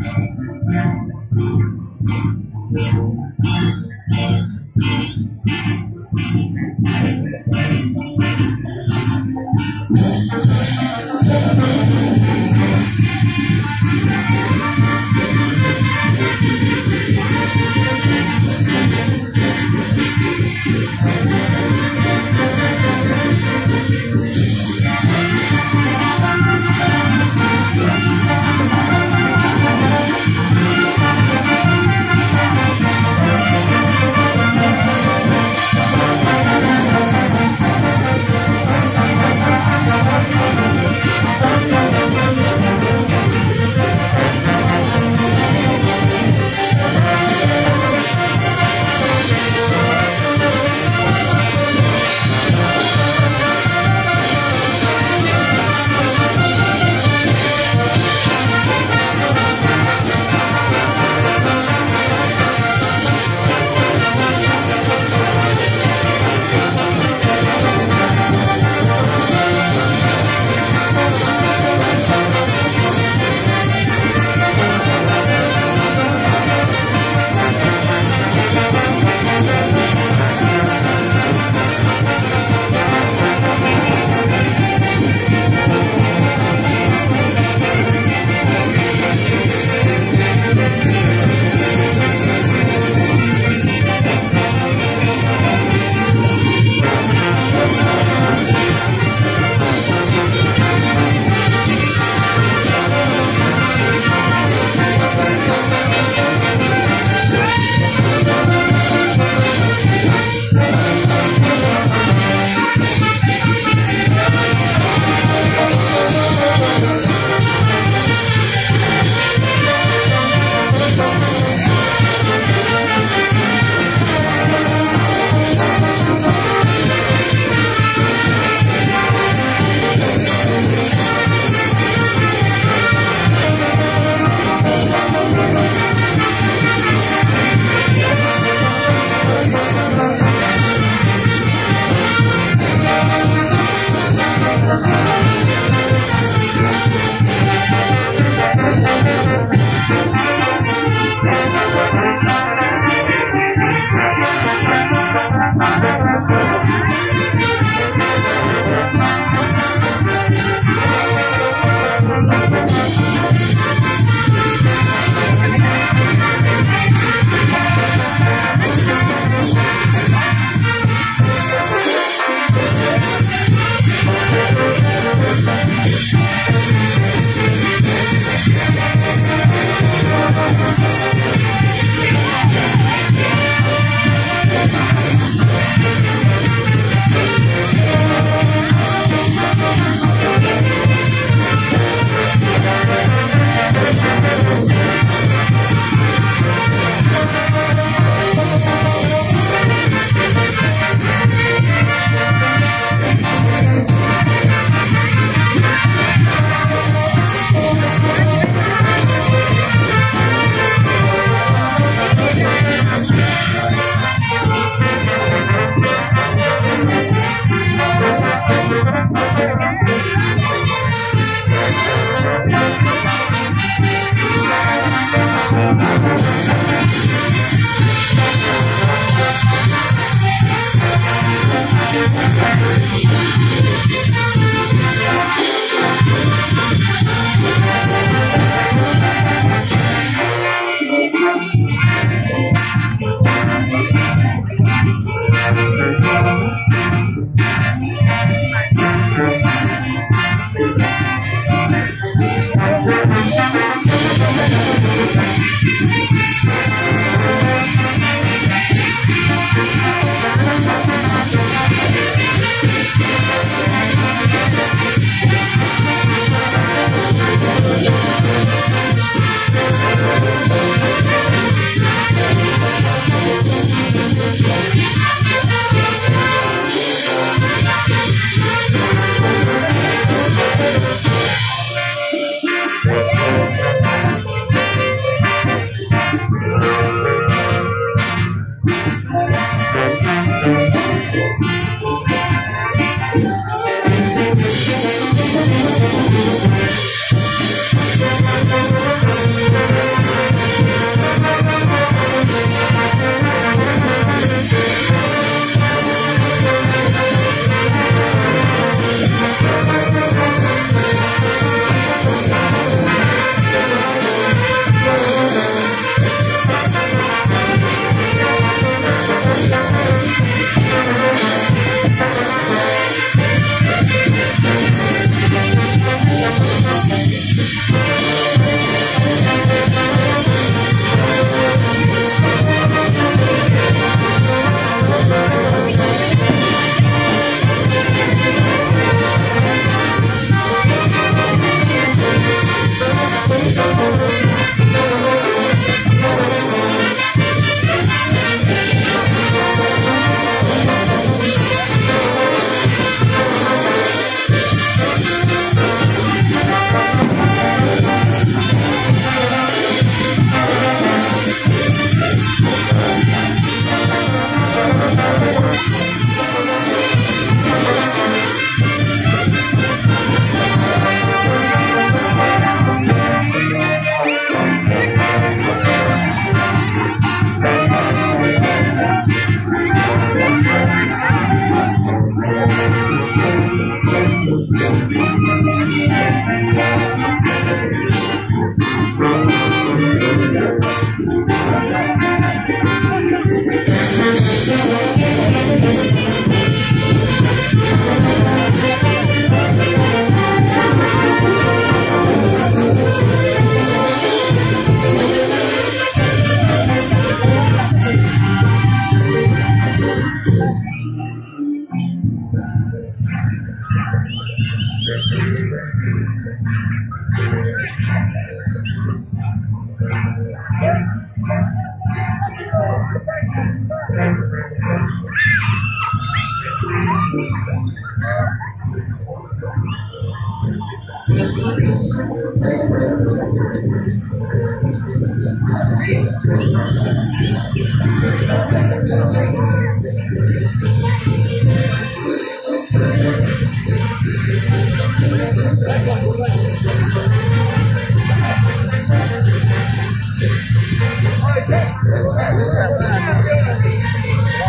Thank you.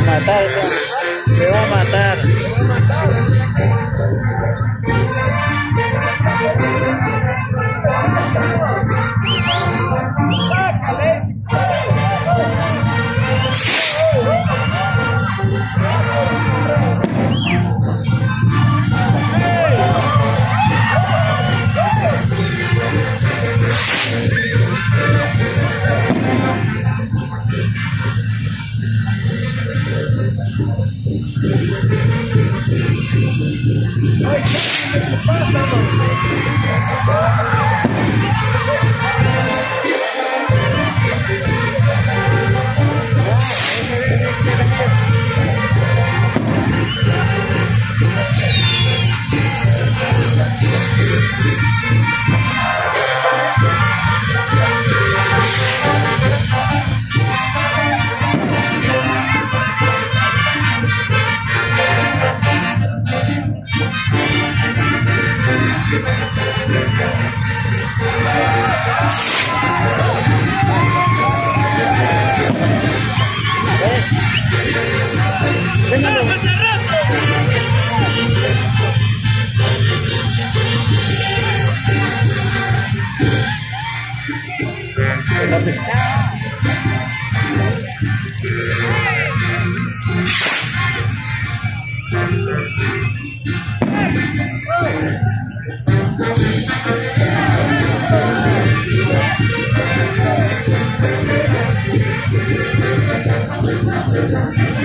Matar, me va a matar.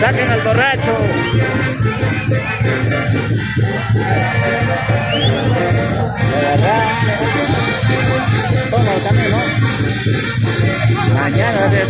Saquen al borracho. Toma también, ¿no? Mañana de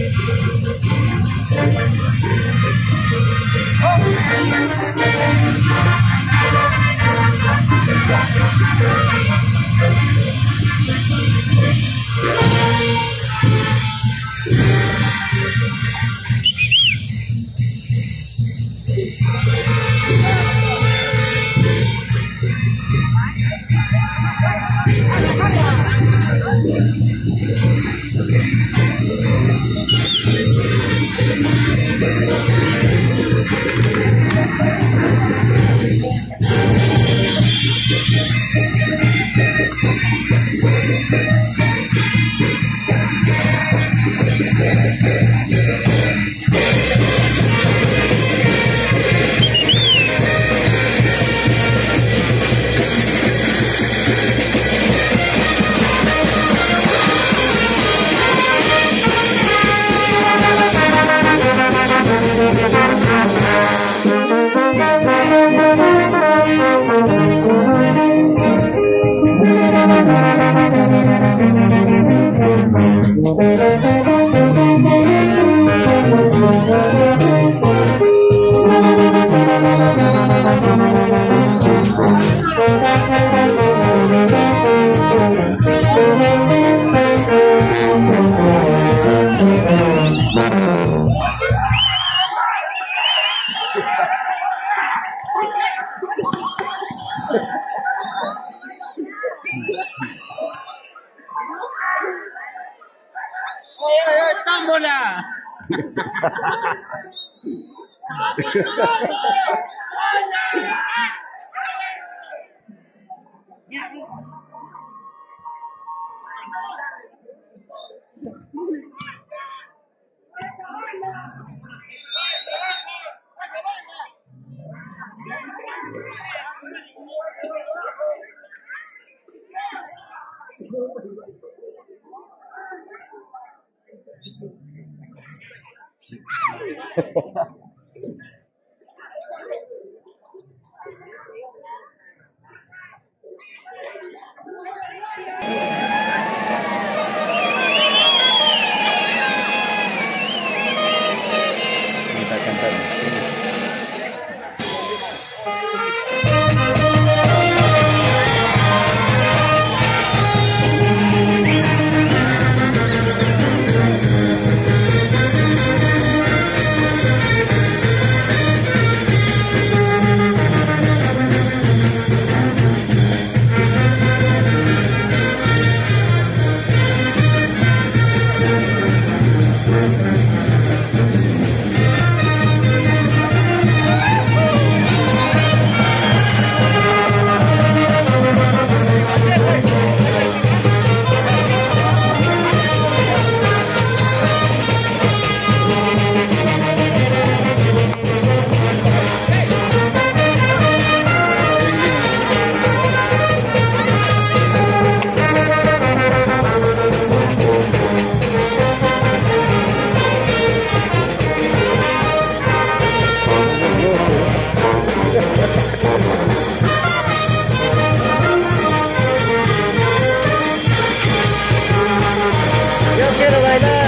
Oh! Get away there.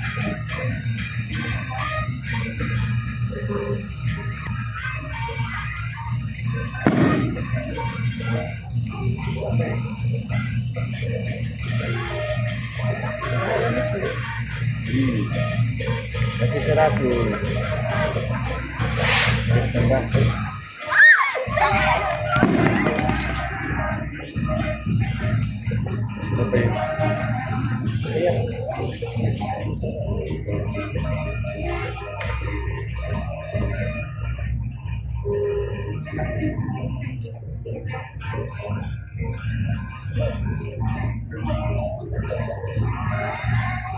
Hmm. Masih seras nih. Tambah. Thank you. Ya? Thank you.